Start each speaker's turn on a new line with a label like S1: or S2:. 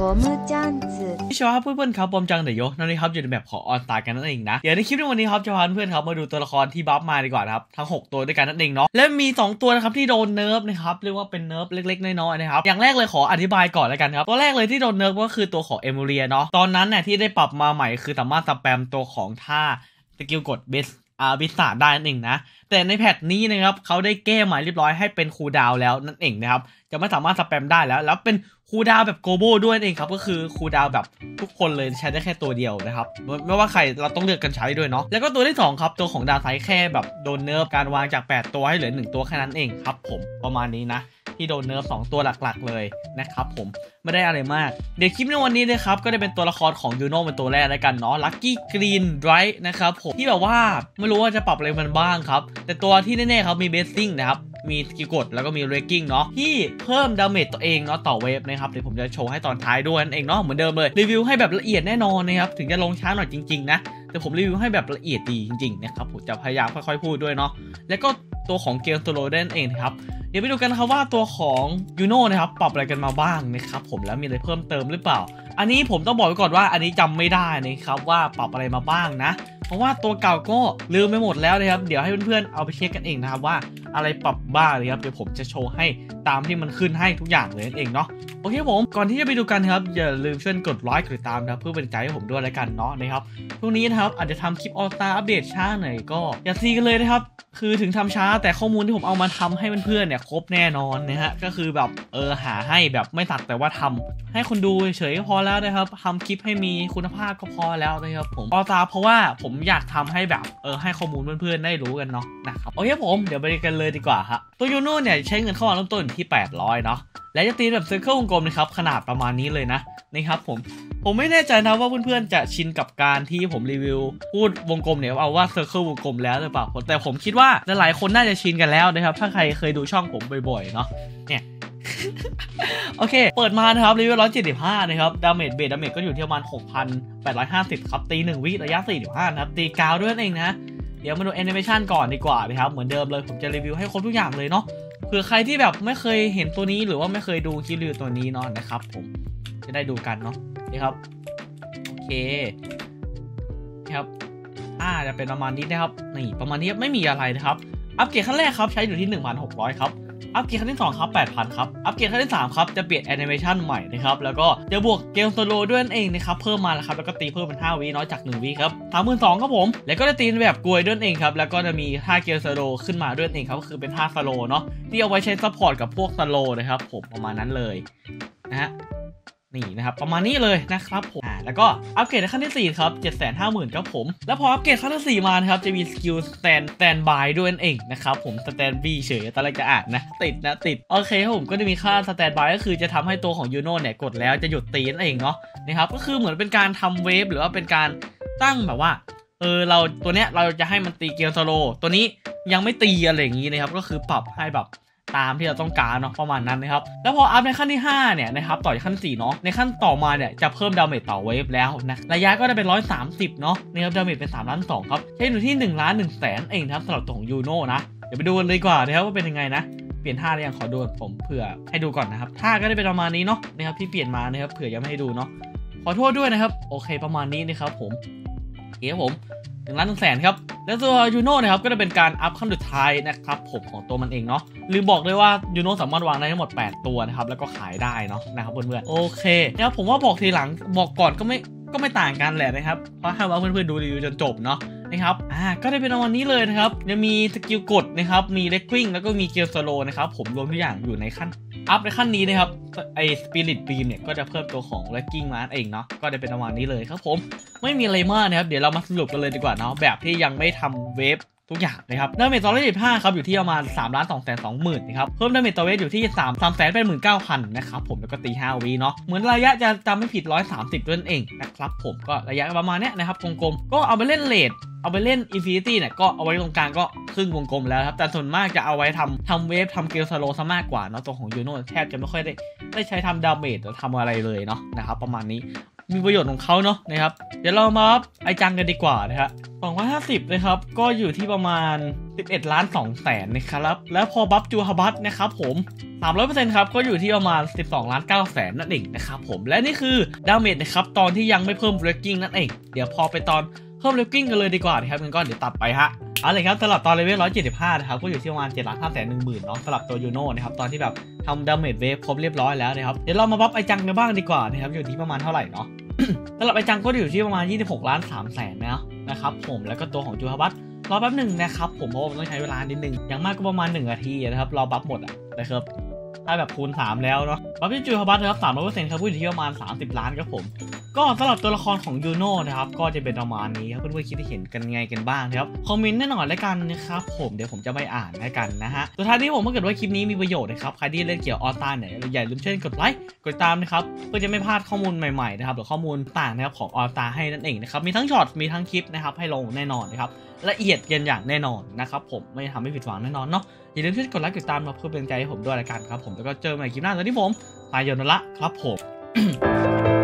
S1: บอมจันทร์
S2: พี่ชาวครับเพื่อนๆครับบอมจังเดยโยนั่นนี่ครับอยู่ในแบบของออนสตากันนั่นเองนะเดี๋ยวในคลิปในวันนี้ครับจะพาเพื่อนๆครับมาดูตัวละครที่บัฟมาดีกว่าครับทั้ง 6 ตัวด้วยกันนั่นเองเนาะและมี 2 ตัวนะครับที่โดนเนิร์ฟนะครับเรียกว่าเป็นเนิร์ฟเล็กๆน้อยๆนะครับอย่างแรกเลยขออธิบายก่อนแล้วกันครับตัวแรกเลยที่โดนเนิร์ฟก็คือตัวของเอมูเรียเนาะตอนนั้นเนี่ยที่ได้ปรับมาใหม่คือสามารถสแปมตัวของท่าสกิลกดเบส อาบิสาได้นั่นเองนะ แต่ในแพทนี้นะครับเขาได้แก้ใหม่เรียบร้อยให้เป็นคูดาวแล้วนั่นเองนะครับ จะไม่สามารถสแปมได้แล้ว แล้วเป็น cooldown แบบ global ด้วยนั่นเองครับ ก็คือ cooldown แบบทุกคนเลยใช้ได้แค่ตัวเดียวนะครับ ไม่ไม่ว่าใครเราต้องเลือกกันใช้ด้วยเนาะ แล้วก็ตัวที่สองครับ ตัวของดาวไซแค่แบบโดน nerf การวางจาก 8 ตัวให้เหลือ 1 ตัวแค่นั้นเองครับผมประมาณนี้นะ ที่โดน nerf สองตัวหลักๆ เลยนะครับผมไม่ได้อะไรมาก เดี๋ยวคลิปในวันนี้นะครับก็ได้เป็นตัวละครของยูโน่เป็นตัวแรกแล้วกันเนาะ Lucky Green Knight นะครับผมที่แบบว่าไม่รู้ว่าจะปรับอะไรมันบ้างครับ แต่ตัวที่แน่ๆครับมี blessing นะครับมี skill กดแล้วก็มีเรกกิ้งเนาะที่เพิ่ม damage ตัวเองเนาะต่อ wave นะครับเดี๋ยวผมจะโชว์ให้ตอนท้ายด้วยนั่นเองเนาะเหมือนเดิมเลยรีวิวให้แบบละเอียดแน่นอนนะครับถึงจะลงช้าหน่อยจริงๆนะ แต่ผมรีวิวให้แบบละเอียดดีจริงๆนะครับผมจะพยายามค่อยๆพูดด้วยเนาะแล้วก็ตัวของ gale slow เดนเองนะครับ เดี๋ยวไปดูกันนะครับว่าตัวของยูโน่นะครับปรับอะไรกันมาบ้างนะครับผมแล้วมีอะไรเพิ่มเติมหรือเปล่า อันนี้ผมต้องบอกไว้ก่อนว่าอันนี้จำไม่ได้นะครับว่าปรับอะไรมาบ้างนะ เพราะว่าตัวเก่าก็ลืมไปหมดแล้วนะครับ เดี๋ยวให้เพื่อนๆเอาไปเช็คกันเองนะครับว่า อะไรปรับบ้างเลยครับเดี๋ยวผมจะโชว์ให้ตามที่มันขึ้นให้ทุกอย่างเลยนั่นเองเนาะโอเคผมก่อนที่จะไปดูกันครับอย่าลืมช่วยกดไลค์กดติดตามนะเพื่อเป็นใจให้ผมด้วยแล้วกันเนาะนะครับพรุ่งนี้นะครับอาจจะทำคลิปออสตาอัปเดตช้าหน่อยก็อย่าซีกันเลยนะครับคือถึงทำช้าแต่ข้อมูลที่ผมเอามาทำให้เพื่อนๆเนี่ยครบแน่นอนนะฮะก็คือแบบเออหาให้แบบไม่ตัดแต่ว่าทำให้คนดูเฉยพอแล้วนะครับทำคลิปให้มีคุณภาพก็พอแล้วนะครับผมออสตาเพราะว่าผมอยากทำให้แบบเออให้ข้อมูลเพื่อนๆได้รู้กันเนาะนะครับโอเคผมเดี๋ยวไปกันเลยดีกว่าฮะตัวยูโน่เนี่ยใช้เงินเข้ามาเริ่มต้นที่ 800 เนาะและจะตีแบบ circle วงกลมนะครับขนาดประมาณนี้เลยนะนะครับผมผมไม่แน่ใจนะว่าเพื่อนๆจะชินกับการที่ผมรีวิว พูดวงกลมเนี่ยเอาว่า circle วงกลมแล้วหรือเปล่าแต่ผมคิดว่าหลายๆคนน่าจะชินกันแล้วนะครับ ถ้าใครเคยดูช่องผมบ่อยๆเนาะเนี่ยโอเค เปิดมานะครับรีวิว175นะครับ damage base damage ก็อยู่ที่ประมาณ6,850ครับ ตี1วิระยะ45นะครับ ตีกาวด้วยนั่นเองนะ เดี๋ยวมาดูแอนิเมชันก่อนดีกว่านะครับเหมือนเดิมเลยผมจะรีวิวให้ครบทุกอย่างเลยเนาะเผื่อใครที่แบบไม่เคยเห็นตัวนี้หรือว่าไม่เคยดูคลิปรีวิวตัวนี้เนาะนะครับ ผมจะได้ดูกันเนาะนี่ครับโอเคครับอ่าจะเป็นประมาณนี้นะครับนี่ประมาณนี้ไม่มีอะไรนะครับ อัปเกรดขั้นแรกครับใช้อยู่ที่ 1,600 ครับ อัปเกรดขั้นที่2ครับ8,000ครับ อัปเกรดขั้นที่3ครับ จะเปลี่ยนแอนิเมชันใหม่นะครับ แล้วก็จะบวก gale slow ด้วยนั่นเองนะครับ เพิ่มมาแล้วครับ แล้วก็ตีเพิ่มเป็น 5วิน้อยจาก 1วิครับ32,000ครับผม แล้วก็จะตีแบบกรวยด้วยนั่นเองครับ แล้วก็จะมีท่า gale slow ขึ้นมาด้วยนั่นเองครับ ก็คือเป็นท่า slow เนาะ ที่เอาไว้ใช้ support กับพวก slow นะครับผมประมาณนั้นเลยนะฮะ นี่นะครับประมาณนี้เลยนะครับผมอ่าแล้วก็อัปเกรดขั้นที่4ครับ750,000ครับผม แล้วพออัปเกรดขั้นที่4มานะครับจะมี skill stand standby ด้วยนั่นเองนะครับผม stand by เฉยตอนแรกจะอ่านนะ ติดนะติด โอเคครับผมก็จะมีท่า standby ก็คือจะทำให้ตัวของยูโน่เนี่ยกดแล้วจะหยุดตีนั่นเองเนาะนะครับก็คือเหมือนเป็นการทำ wave หรือว่าเป็นการตั้งแบบว่าเออเราตัวเนี้ยเราจะให้มันตี gale slow ตัวนี้ยังไม่ตีอะไรอย่างนี้นะครับก็คือปรับให้แบบ ตามที่เราต้องการเนาะประมาณนั้นนะครับแล้วพออัพในขั้นที่5เนี่ยนะครับต่อจากขั้น4เนาะในขั้นต่อมาเนี่ยจะเพิ่ม damage ต่อ wave แล้วนะระยะก็จะเป็น 130 เนาะนะครับ damage เป็น3ล้าน2ครับใช้อยู่ที่1ล้าน1แสนเองครับสำหรับตัวของยูโน่นะเดี๋ยวไปดูกันเลยดีกว่านะครับว่าเป็นยังไงนะเปลี่ยนท่าหรือยังขอดูก่อนผมเผื่อให้ดูก่อนนะครับท่าก็ได้เป็นประมาณนี้เนาะนะครับที่เปลี่ยนมานะครับเผื่อยังไม่ให้ดูเนาะขอโทษด้วยนะครับ โอเคประมาณนี้นะครับผมโอเคครับผม หนึ่งล้านหนึ่งแสนครับแล้วตัวยูโน่นะครับก็จะเป็นการอัพขั้นสุดท้ายนะครับผมของตัวมันเองเนาะลืมบอกเลยว่ายูโน่สามารถวางได้ทั้งหมด 8 ตัวนะครับแล้วก็ขายได้เนาะนะครับเพื่อนๆโอเคนะครับผมว่าบอกทีหลังบอกก่อนก็ไม่ก็ไม่ต่างกันแหละนะครับเพราะให้ว่าเพื่อนๆดูรีวิวจนจบเนาะนะครับอ่าก็ได้เป็นวันนี้เลยนะครับยังมี skill กดนะครับมีเล็กวิ่งแล้วก็มี gale slow นะครับผมรวมทุกอย่างอยู่ในขั้น อัพในขั้นนี้นะครับไอสปิริตบีมเนี่ยก็จะเพิ่มตัวของ l ล c กิ้งมาเองเนาะก็จะเป็นประมาณนี้เลยครับผมไม่มีอะไรมากนะครับ เดี๋ยวเรามาสรุปกันเลยดีกว่าเนาะแบบที่ยังไม่ทำเวฟทุกอย่างนะครับดาเมจต่อเลขห้าครับอยู่ที่ประมาณ3ล้าน2แสน2หมื่นนะครับ เพิ่มดาเมจต่อเวฟอยู่ที่ 3 3แสนเป็นหมื่นเก้าพันนะครับผมแล้วก็ตี5วีเนาะ เหมือนระยะจะจำไม่ผิด 130ด้วยนั่นเองนะครับผมก็ระยะประมาณเนี้ยนะครับกลมๆ ก็เอาไปเล่นเลด เอาไปเล่น Infinity เนี่ยก็เอาไว้ตรงกลางก็ครึ่งวงกลมแล้วครับ แต่ส่วนมากจะเอาไว้ทำทำ wave ทำ gale slow ซะมากกว่าเนาะตัวของยูโน่แทบจะไม่ค่อยได้ได้ใช้ทำ damage หรือทำอะไรเลยเนาะนะครับประมาณนี้มีประโยชน์ของเขาเนาะนะครับ เดี๋ยวเรามาไอจังกันดีกว่านะฮะ250 นะครับ ก็อยู่ที่ประมาณ 11 ล้าน2แสนนะครับ แล้วพอ buff จูฮาบัตนะครับผม 300%ครับ ก็อยู่ที่ประมาณ 12 ล้าน9แสนนั่นเองนะครับผม และนี่คือ damage นะครับ ตอนที่ยังไม่เพิ่มเบรกกิ้งนั่นเอง เดี๋ยวพอไปตอน เพิ่มเบรกกิ้งกันเลยดีกว่านะครับงั้นก็เดี๋ยวตัดไปฮะเอาเลยครับสำหรับตอนเลเวล175 นะครับ ก็อยู่ที่ประมาณ7ล้าน5แสน1หมื่นเนาะสำหรับตัวยูโน่นะครับ ตอนที่แบบทำ damage wave ครบเรียบร้อยแล้วนะครับ เดี๋ยวเรามา buff ไอจังกันบ้างดีกว่านะครับ อยู่ที่ประมาณเท่าไหร่เนาะสำหรับไอจังก็อยู่ที่ประมาณ 26 ล้าน3แสนนะนะครับผมแล้วก็ตัวของจูฮาบัตรอแป๊บหนึ่งนะครับผมเพราะว่ามันต้องใช้เวลานิดนึงอย่างมากก็ประมาณ1นาทีนะครับรอ buff หมดอะนะครับถ้าแบบคูณ 3 แล้วเนาะ buff ที่จูฮาบัตนะครับ300%ครับพูดอยู่ที่ประมาณ 30 ล้านครับผม ก็สำหรับตัวละครของยูโน่นะครับก็จะเป็นประมาณนี้ครับเพื่อนๆคิดเห็นกันไงกันบ้างนะครับคอมเมนต์แน่นอนแล้วกันนะครับผมเดี๋ยวผมจะไปอ่านให้กันนะฮะสุดท้ายนี้ผมถ้าเกิดว่าคลิปนี้มีประโยชน์นะครับใครที่เล่นเกี่ยวออตาเนี่ยอย่าลืมเช่นกดไลค์กดตามนะครับเพื่อจะไม่พลาดข้อมูลใหม่ๆนะครับหรือข้อมูลต่างนะครับของออตาให้นั่นเองนะครับมีทั้ง short มีทั้งคลิปนะครับให้ลงแน่นอนนะครับละเอียดกันอย่างแน่นอนนะครับผมไม่ทำให้ผิดหวังแน่นอนเนาะอย่าลืมช่วยกดไลค์กดตามมาเพื่อเป็นใจให้ผมด้วยละกันครับผมแล้วก็เจอใหม่คลิปหน้าตอนที่ผมตายยนละครับผม